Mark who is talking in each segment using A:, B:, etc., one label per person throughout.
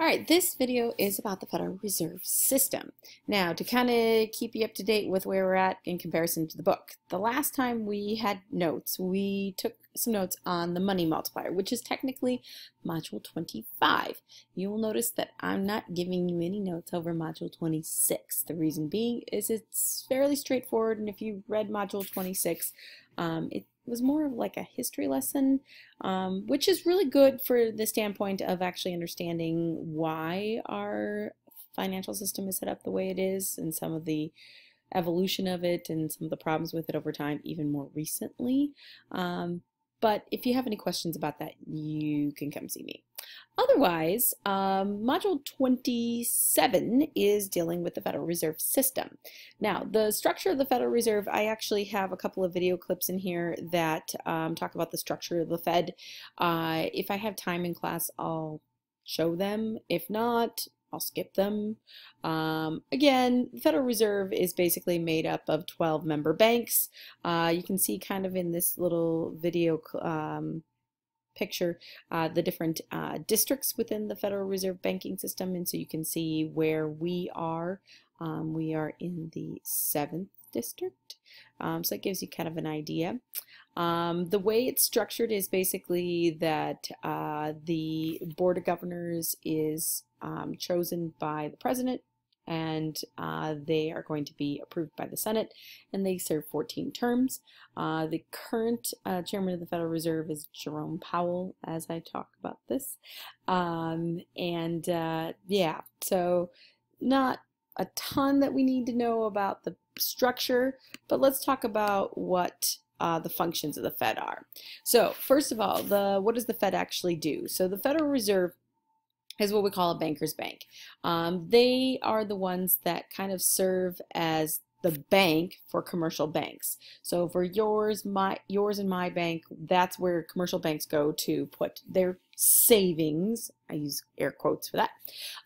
A: All right, this video is about the Federal Reserve System. Now, to kind of keep you up to date with where we're at in comparison to the book, the last time we had notes, we took some notes on the money multiplier, which is technically Module 25. You will notice that I'm not giving you any notes over Module 26. The reason being is it's fairly straightforward, and if you read Module 26, um, it was more of like a history lesson, um, which is really good for the standpoint of actually understanding why our financial system is set up the way it is and some of the evolution of it and some of the problems with it over time, even more recently. Um, but if you have any questions about that, you can come see me. Otherwise, um, Module 27 is dealing with the Federal Reserve System. Now, the structure of the Federal Reserve, I actually have a couple of video clips in here that um, talk about the structure of the Fed. Uh, if I have time in class, I'll show them. If not, I'll skip them. Um, again, the Federal Reserve is basically made up of 12 member banks. Uh, you can see kind of in this little video um, picture uh, the different uh, districts within the Federal Reserve banking system and so you can see where we are. Um, we are in the 7th district um, so it gives you kind of an idea. Um, the way it's structured is basically that uh, the Board of Governors is um, chosen by the President and uh, they are going to be approved by the Senate, and they serve 14 terms. Uh, the current uh, chairman of the Federal Reserve is Jerome Powell, as I talk about this. Um, and uh, yeah, so not a ton that we need to know about the structure, but let's talk about what uh, the functions of the Fed are. So first of all, the what does the Fed actually do? So the Federal Reserve is what we call a banker's bank. Um, they are the ones that kind of serve as the bank for commercial banks. So for yours, my yours and my bank, that's where commercial banks go to put their savings. I use air quotes for that.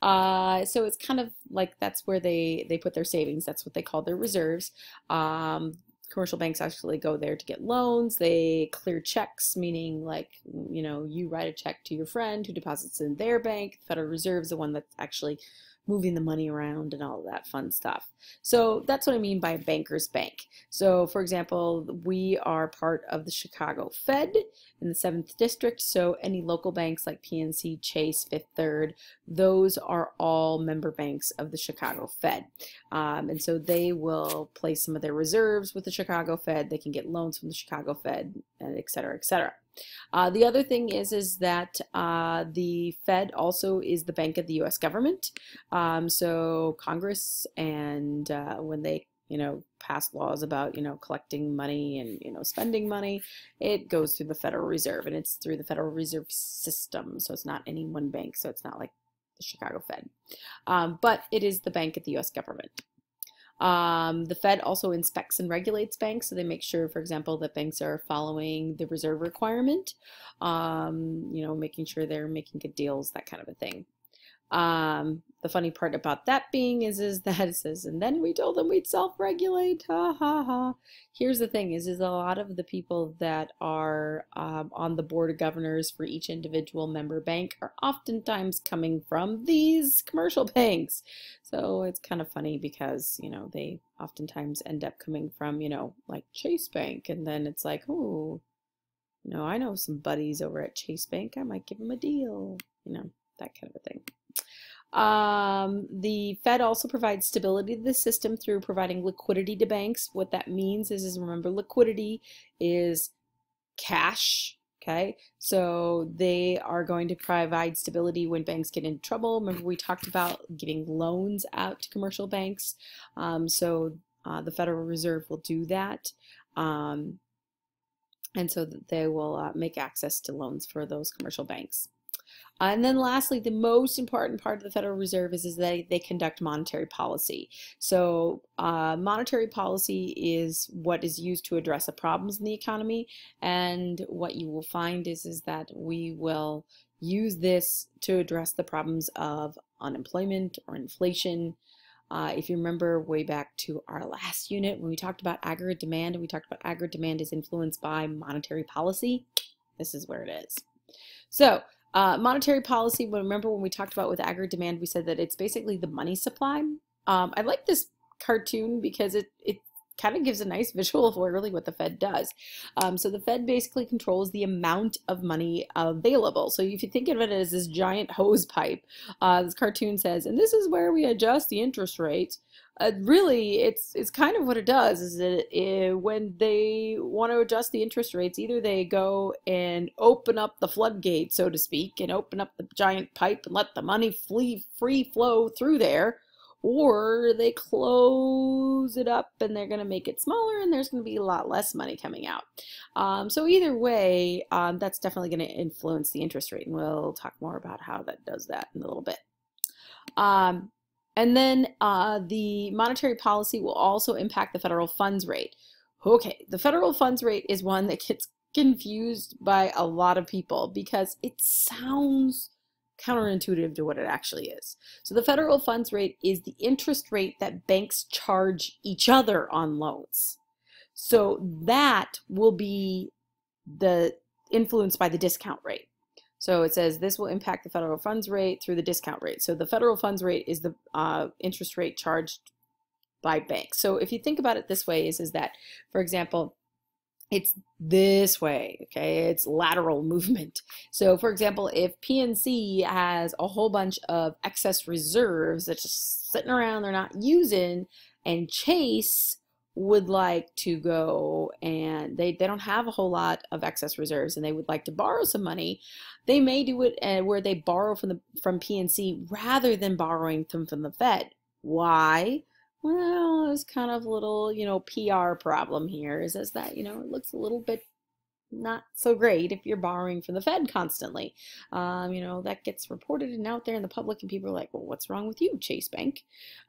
A: Uh, so it's kind of like that's where they they put their savings. That's what they call their reserves. Um, commercial banks actually go there to get loans. They clear checks, meaning like, you know, you write a check to your friend who deposits in their bank. The Federal Reserve is the one that's actually moving the money around and all of that fun stuff. So that's what I mean by a banker's bank. So for example, we are part of the Chicago Fed in the 7th District, so any local banks like PNC, Chase, Fifth Third, those are all member banks of the Chicago Fed. Um, and so they will place some of their reserves with the Chicago Fed, they can get loans from the Chicago Fed, and et cetera, et cetera. Uh, the other thing is is that uh, the Fed also is the bank of the U.S. government. Um, so Congress and uh, when they you know pass laws about you know collecting money and you know spending money, it goes through the Federal Reserve and it's through the Federal Reserve System. So it's not any one bank. So it's not like the Chicago Fed, um, but it is the bank of the U.S. government. Um, the Fed also inspects and regulates banks, so they make sure, for example, that banks are following the reserve requirement, um, you know, making sure they're making good deals, that kind of a thing. Um, the funny part about that being is, is that it says, and then we told them we'd self-regulate. Ha ha ha. Here's the thing: is, is a lot of the people that are um, on the board of governors for each individual member bank are oftentimes coming from these commercial banks. So it's kind of funny because you know they oftentimes end up coming from you know like Chase Bank, and then it's like, oh, you know, I know some buddies over at Chase Bank. I might give them a deal. You know, that kind of a thing. Um, the Fed also provides stability to the system through providing liquidity to banks. What that means is, is remember, liquidity is cash. Okay, so they are going to provide stability when banks get into trouble. Remember, we talked about giving loans out to commercial banks. Um, so uh, the Federal Reserve will do that. Um, and so they will uh, make access to loans for those commercial banks. And then lastly, the most important part of the Federal Reserve is, is that they conduct monetary policy. So uh, monetary policy is what is used to address the problems in the economy. And what you will find is, is that we will use this to address the problems of unemployment or inflation. Uh, if you remember way back to our last unit when we talked about aggregate demand and we talked about aggregate demand is influenced by monetary policy, this is where it is. So Uh, monetary policy, remember when we talked about with aggregate demand, we said that it's basically the money supply. Um, I like this cartoon because it, it kind of gives a nice visual of really what the Fed does. Um, so the Fed basically controls the amount of money available. So if you think of it as this giant hose pipe, uh, this cartoon says, and this is where we adjust the interest rates. Uh, really, it's it's kind of what it does. Is that when they want to adjust the interest rates, either they go and open up the floodgate, so to speak, and open up the giant pipe and let the money flee free flow through there, or they close it up and they're going to make it smaller and there's going to be a lot less money coming out. Um, so either way, um, that's definitely going to influence the interest rate, and we'll talk more about how that does that in a little bit. Um, and then uh, the monetary policy will also impact the federal funds rate. Okay, the federal funds rate is one that gets confused by a lot of people because it sounds counterintuitive to what it actually is. So the federal funds rate is the interest rate that banks charge each other on loans. So that will be the influenced by the discount rate. So it says this will impact the federal funds rate through the discount rate. So the federal funds rate is the uh, interest rate charged by banks. So if you think about it this way is, is that, for example, it's this way, okay? It's lateral movement. So for example, if PNC has a whole bunch of excess reserves that's just sitting around they're not using, and Chase would like to go and they, they don't have a whole lot of excess reserves and they would like to borrow some money, they may do it uh, where they borrow from the from PNC rather than borrowing them from the Fed. Why? Well, there's kind of a little, you know, PR problem here is, is that, you know, it looks a little bit not so great if you're borrowing from the Fed constantly. Um, you know, that gets reported and out there in the public, and people are like, well, what's wrong with you, Chase Bank?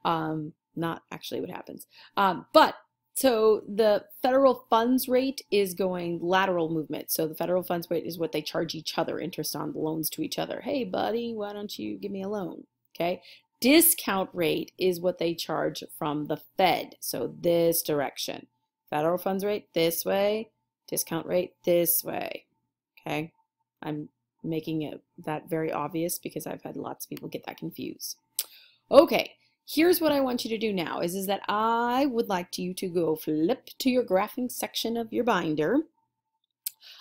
A: Um, not actually what happens. Um, but so the federal funds rate is going lateral movement. So the federal funds rate is what they charge each other, interest on the loans to each other. Hey, buddy, why don't you give me a loan? Okay discount rate is what they charge from the Fed. So this direction. Federal funds rate this way, discount rate this way. Okay. I'm making it that very obvious because I've had lots of people get that confused. Okay. Here's what I want you to do now is, is that I would like you to go flip to your graphing section of your binder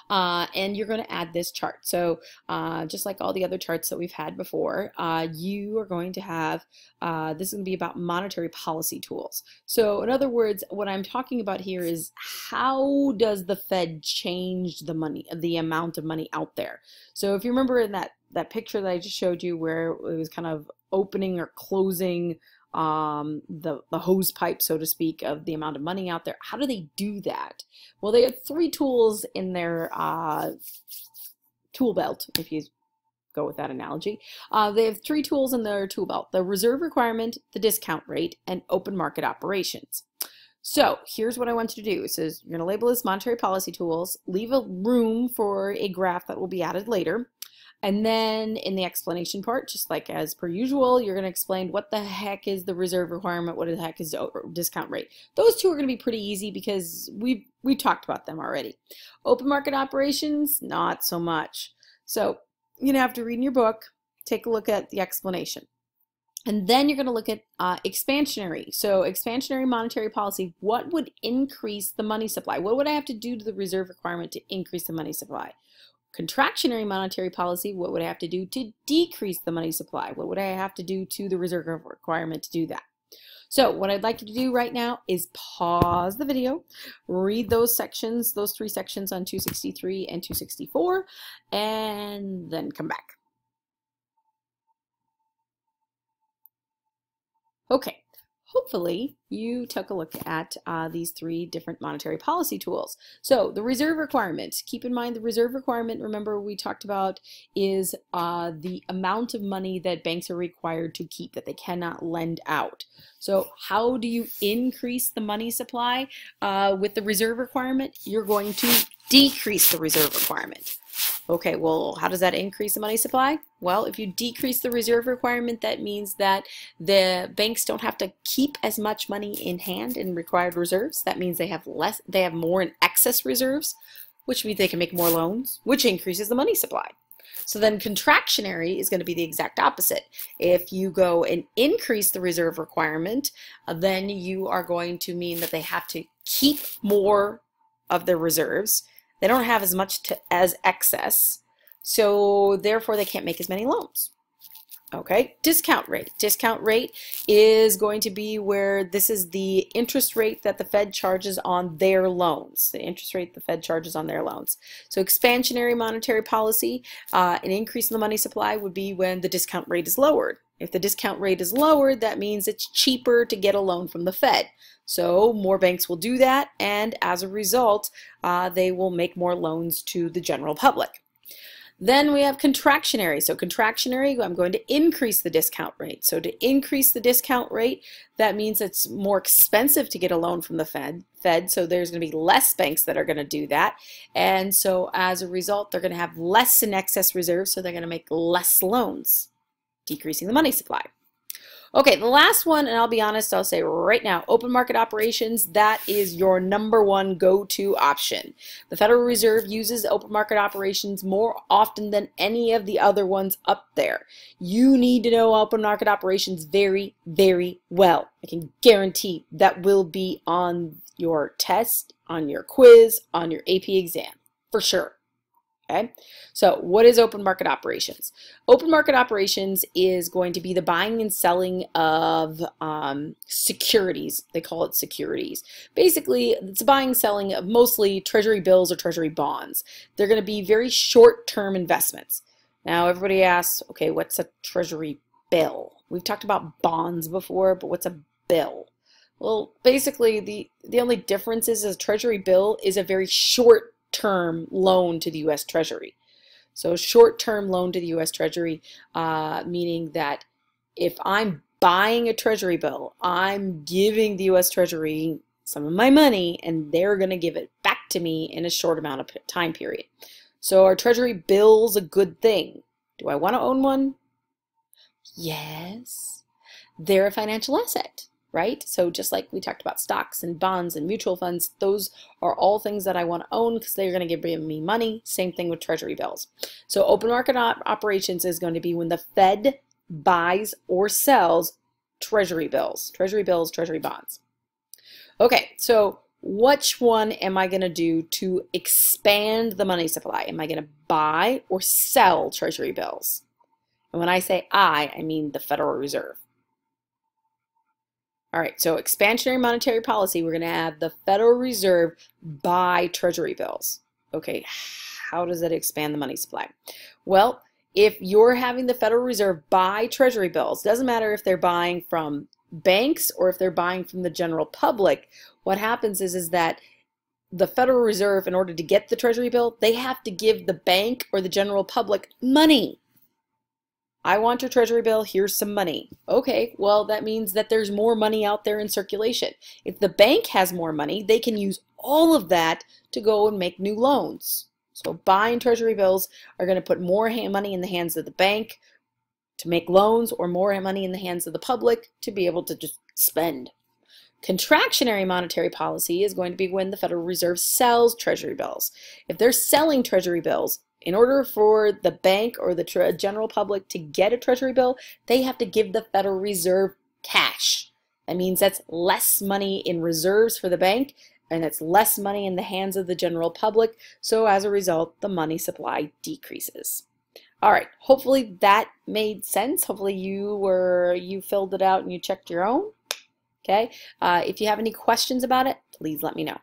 A: uh, and you're going to add this chart. So uh, just like all the other charts that we've had before, uh, you are going to have, uh, this is going to be about monetary policy tools. So in other words, what I'm talking about here is how does the Fed change the money, the amount of money out there? So if you remember in that, that picture that I just showed you where it was kind of opening or closing um, the, the hose pipe, so to speak, of the amount of money out there. How do they do that? Well, they have three tools in their uh, tool belt, if you go with that analogy. Uh, they have three tools in their tool belt, the reserve requirement, the discount rate, and open market operations. So here's what I want you to do. It says you're going to label this monetary policy tools, leave a room for a graph that will be added later. And then in the explanation part, just like as per usual, you're going to explain what the heck is the reserve requirement, what the heck is the discount rate. Those two are going to be pretty easy because we we talked about them already. Open market operations, not so much. So you're going to have to read in your book, take a look at the explanation. And then you're going to look at uh, expansionary. So expansionary monetary policy, what would increase the money supply? What would I have to do to the reserve requirement to increase the money supply? Contractionary monetary policy, what would I have to do to decrease the money supply? What would I have to do to the reserve requirement to do that? So what I'd like you to do right now is pause the video, read those sections, those three sections on 263 and 264, and then come back. Okay, hopefully you took a look at uh, these three different monetary policy tools. So the reserve requirement, keep in mind the reserve requirement, remember we talked about, is uh, the amount of money that banks are required to keep that they cannot lend out. So how do you increase the money supply uh, with the reserve requirement? You're going to decrease the reserve requirement. Okay, well, how does that increase the money supply? Well, if you decrease the reserve requirement, that means that the banks don't have to keep as much money in hand in required reserves. That means they have less, they have more in excess reserves, which means they can make more loans, which increases the money supply. So then contractionary is going to be the exact opposite. If you go and increase the reserve requirement, uh, then you are going to mean that they have to keep more of their reserves. They don't have as much to, as excess, so therefore they can't make as many loans. Okay, discount rate. Discount rate is going to be where this is the interest rate that the Fed charges on their loans, the interest rate the Fed charges on their loans. So expansionary monetary policy, uh, an increase in the money supply would be when the discount rate is lowered. If the discount rate is lowered, that means it's cheaper to get a loan from the Fed. So more banks will do that, and as a result, uh, they will make more loans to the general public. Then we have contractionary. So contractionary, I'm going to increase the discount rate. So to increase the discount rate, that means it's more expensive to get a loan from the Fed. Fed, so there's going to be less banks that are going to do that. And so as a result, they're going to have less in excess reserves, so they're going to make less loans, decreasing the money supply. Okay, the last one, and I'll be honest, I'll say right now, open market operations, that is your number one go-to option. The Federal Reserve uses open market operations more often than any of the other ones up there. You need to know open market operations very, very well. I can guarantee that will be on your test, on your quiz, on your AP exam, for sure. Okay, so what is open market operations? Open market operations is going to be the buying and selling of um, securities. They call it securities. Basically, it's buying and selling of mostly treasury bills or treasury bonds. They're going to be very short-term investments. Now, everybody asks, okay, what's a treasury bill? We've talked about bonds before, but what's a bill? Well, basically, the, the only difference is a treasury bill is a very short term loan to the U.S. Treasury. So short-term loan to the U.S. Treasury, uh, meaning that if I'm buying a Treasury bill, I'm giving the U.S. Treasury some of my money, and they're going to give it back to me in a short amount of time period. So are Treasury bills a good thing? Do I want to own one? Yes. They're a financial asset right? So just like we talked about stocks and bonds and mutual funds, those are all things that I want to own because they're going to give me money. Same thing with treasury bills. So open market op operations is going to be when the Fed buys or sells treasury bills, treasury bills, treasury bonds. Okay, so which one am I going to do to expand the money supply? Am I going to buy or sell treasury bills? And when I say I, I mean the Federal Reserve. All right, so expansionary monetary policy, we're going to have the Federal Reserve buy treasury bills. Okay, how does that expand the money supply? Well, if you're having the Federal Reserve buy treasury bills, doesn't matter if they're buying from banks or if they're buying from the general public, what happens is, is that the Federal Reserve, in order to get the treasury bill, they have to give the bank or the general public money. I want your treasury bill, here's some money. Okay, well, that means that there's more money out there in circulation. If the bank has more money, they can use all of that to go and make new loans. So buying treasury bills are going to put more money in the hands of the bank to make loans or more money in the hands of the public to be able to just spend. Contractionary monetary policy is going to be when the Federal Reserve sells treasury bills. If they're selling treasury bills, in order for the bank or the general public to get a treasury bill, they have to give the Federal Reserve cash. That means that's less money in reserves for the bank and it's less money in the hands of the general public. So as a result, the money supply decreases. All right, hopefully that made sense. Hopefully you were you filled it out and you checked your own. Okay, uh, if you have any questions about it, please let me know.